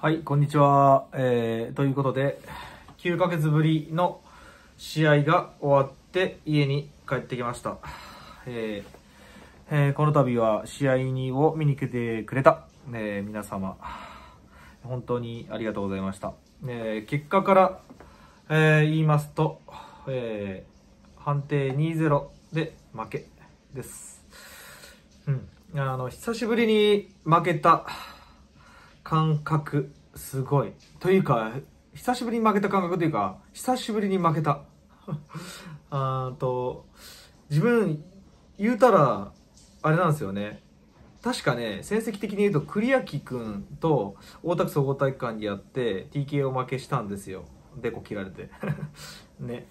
はい、こんにちは。えー、ということで、9ヶ月ぶりの試合が終わって家に帰ってきました。えーえーこの度は試合にを見に来てくれた、えー皆様、本当にありがとうございました。えー結果から、えー言いますと、えー判定2-0で負けです。うん。あの、久しぶりに負けた感覚、すごい。というか、久しぶりに負けた感覚というか、久しぶりに負けた。あーと、自分、言うたら、あれなんですよね。確かね、成績的に言うと、栗明くんと大田区総合体育館にやって TKO 負けしたんですよ。デコ切られて。ね。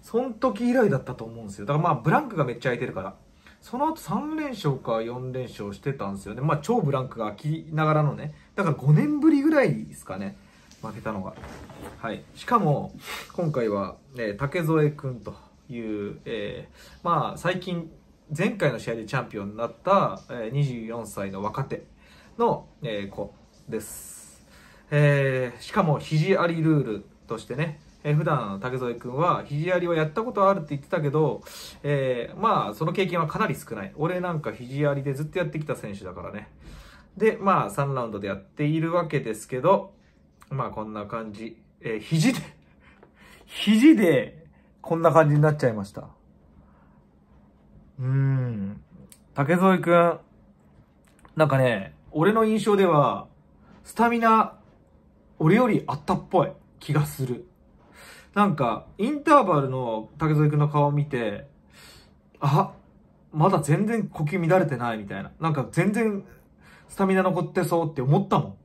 その時以来だったと思うんですよ。だからまあ、ブランクがめっちゃ空いてるから。その後3連勝か4連勝してたんですよね。まあ、超ブランクが空きながらのね。だから5年ぶりぐらいですかね。負けたのが。はい。しかも、今回は、ね、竹添くんという、えーまあ、最近、前回の試合でチャンピオンになった、えー24歳の若手の、えー子です。えーしかも、肘ありルールとしてね、えー普段竹添君は肘ありはやったことあるって言ってたけど、えーまあその経験はかなり少ない。俺なんか肘ありでずっとやってきた選手だからね。でまあ3ラウンドでやっているわけですけどまあこんな感じ、えー肘で 肘でこんな感じになっちゃいました。うーん。竹添君なんかね俺の印象ではスタミナ俺よりあったっぽい気がする。なんか、インターバルの竹添君の顔を見て、あ、まだ全然呼吸乱れてないみたいな。なんか全然スタミナ残ってそうって思ったもん。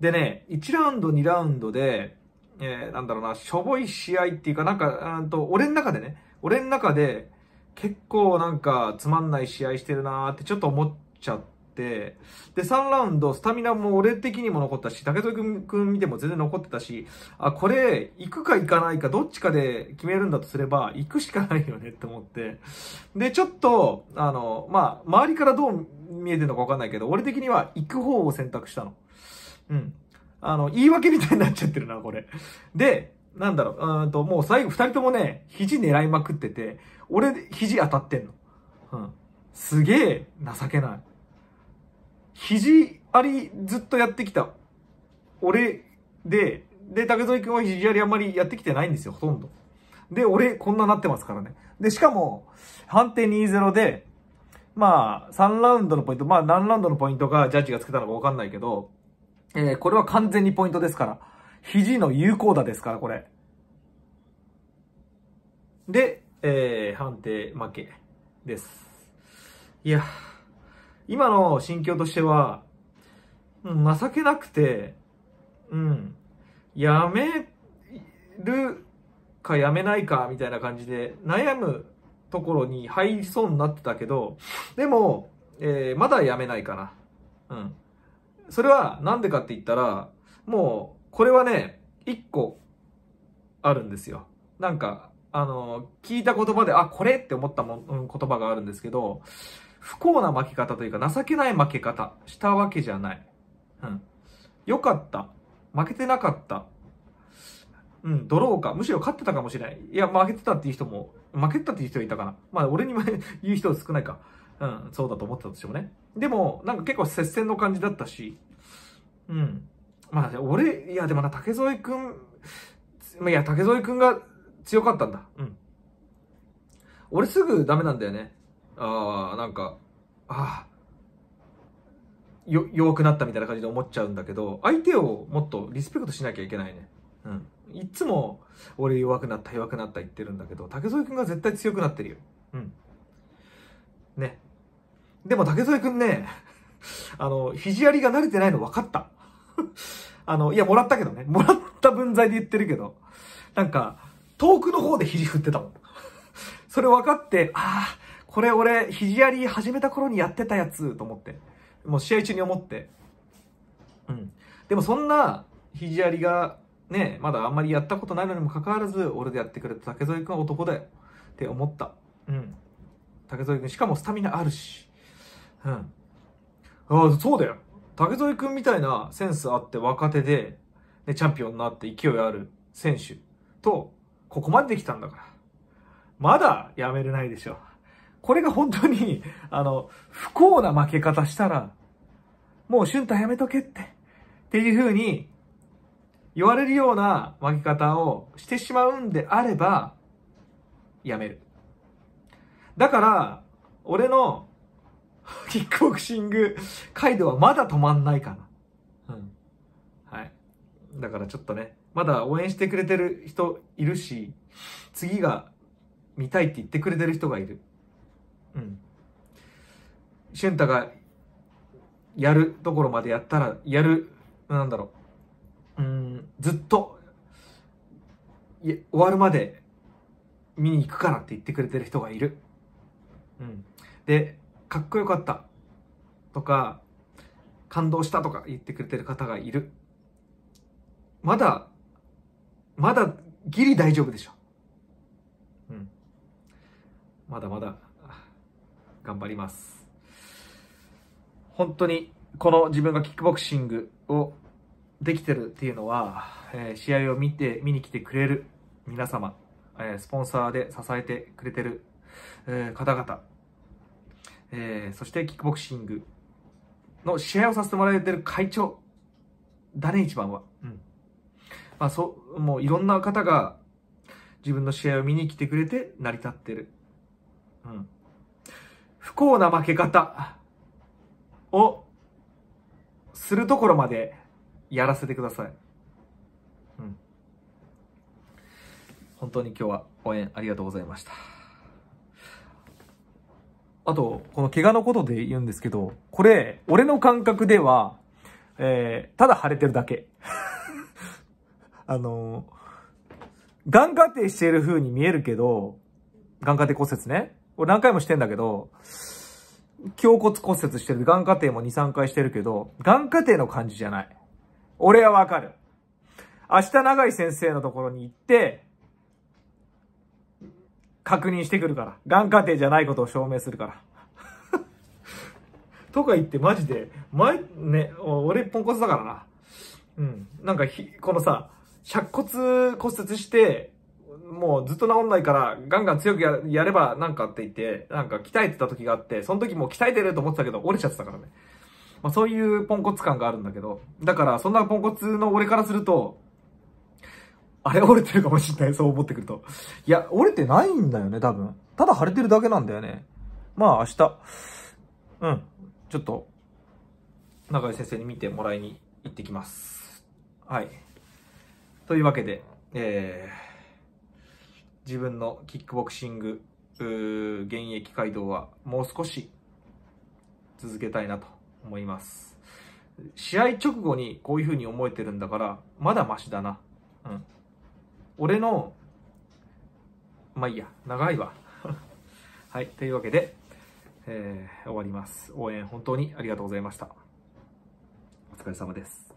でね、1ラウンド、2ラウンドで、えーなんだろうな、しょぼい試合っていうか、なんか、うんと、俺の中でね、俺の中で、結構なんかつまんない試合してるなーってちょっと思っちゃって、で、3ラウンド、スタミナも俺的にも残ったし、竹戸君君見ても全然残ってたし、あ、これ、行くか行かないか、どっちかで決めるんだとすれば、行くしかないよねって思って。で、ちょっと、あの、まあ、周りからどう見えてるのかわかんないけど、俺的には行く方を選択したの。うん。あの、言い訳みたいになっちゃってるな、これ。で、なんだろう、うんと、もう最後二人ともね、肘狙いまくってて、俺、肘当たってんの。うん。すげえ情けない。肘ありずっとやってきた俺で、で、竹添君は肘ありあんまりやってきてないんですよ、ほとんど。で、俺、こんななってますからね。で、しかも、判定2-0で、まあ、3ラウンドのポイント、まあ、何ラウンドのポイントがジャッジがつけたのかわかんないけど、えーこれは完全にポイントですから。肘の有効打ですから、これ。で、えー判定負けです。いや、今の心境としては、う情けなくて、うん、やめるかやめないかみたいな感じで悩むところに入りそうになってたけど、でも、えーまだやめないかな。うん。それはなんでかって言ったら、もう、これはね、一個あるんですよ。なんか、あの、聞いた言葉で、あ、これって思ったも、言葉があるんですけど、不幸な負け方というか、情けない負け方したわけじゃない。うん。よかった。負けてなかった。うん、ドローか。むしろ勝ってたかもしれない。いや、負けてたっていう人も、負けてたっていう人いたかな。まあ、俺に 言う人は少ないか。うん、そうだと思ってたとしてもね。でも、なんか結構接戦の感じだったし、うん。まあ、俺、いや、でもな、竹添くん、いや、竹添くんが強かったんだ。うん。俺すぐダメなんだよね。ああ、なんか、ああ、よ、弱くなったみたいな感じで思っちゃうんだけど、相手をもっとリスペクトしなきゃいけないね。うん。いつも、俺弱くなった、弱くなった言ってるんだけど、竹添くんが絶対強くなってるよ。うん。ね。でも竹添くんね、あの、肘やりが慣れてないの分かった。あの、いや、もらったけどね。もらった分際で言ってるけど、なんか、遠くの方で肘振ってたもん。それ分かって、ああ、これ俺、肘やり始めた頃にやってたやつ、と思って。もう試合中に思って。うん。でもそんな、肘やりが、ね、まだあんまりやったことないのにもかかわらず、俺でやってくれた竹添くんは男だよ。って思った。うん。竹添くん、しかもスタミナあるし。うん。ああ、そうだよ。竹添君みたいなセンスあって若手で、ね、チャンピオンになって勢いある選手と、ここまでできたんだから。まだやめれないでしょ。これが本当に、あの、不幸な負け方したら、もう俊太やめとけって、っていう風に言われるような負け方をしてしまうんであれば、やめる。だから、俺の キックボクシング街道はまだ止まんないかな。うん。はい。だからちょっとね、まだ応援してくれてる人いるし、次が見たいって言ってくれてる人がいる。うん。俊太がやるところまでやったら、やる、なんだろう。うん、ずっと、い終わるまで見に行くからって言ってくれてる人がいる。うん。で、かっこよかったとか、感動したとか言ってくれてる方がいる。まだ、まだギリ大丈夫でしょ。うん。まだまだ頑張ります。本当にこの自分がキックボクシングをできてるっていうのは、えー、試合を見て、見に来てくれる皆様、えー、スポンサーで支えてくれてる、えー、方々、えそしてキックボクシングの試合をさせてもらえてる会長、誰一番は。うん。まあ、そう、もういろんな方が自分の試合を見に来てくれて成り立ってる。うん。不幸な負け方をするところまでやらせてください。うん。本当に今日は応援ありがとうございました。あと、この怪我のことで言うんですけど、これ、俺の感覚では、えー、ただ腫れてるだけ。あのー、眼下底してる風に見えるけど、眼下底骨折ね。俺何回もしてんだけど、胸骨骨折してる。眼下底も2、3回してるけど、眼下底の感じじゃない。俺はわかる。明日長井先生のところに行って、確認してくるから。眼下底じゃないことを証明するから。とか言ってマジで、前、ね、俺ポンコツだからな。うん。なんかひ、このさ、尺骨骨折して、もうずっと治んないから、ガンガン強くややればなんかって言って、なんか鍛えてた時があって、その時も鍛えてると思ってたけど、折れちゃってたからね。まあそういうポンコツ感があるんだけど、だからそんなポンコツの俺からすると、あれ折れてるかもしんない、そう思ってくると。いや、折れてないんだよね、多分。ただ腫れてるだけなんだよね。まあ明日、うん、ちょっと、中井先生に見てもらいに行ってきます。はい。というわけで、えー、自分のキックボクシング現役街道はもう少し続けたいなと思います。試合直後にこういう風に思えてるんだから、まだマシだな。うん。俺の、まあいいや、長いわ。はい、というわけで、えー、終わります。応援本当にありがとうございました。お疲れ様です。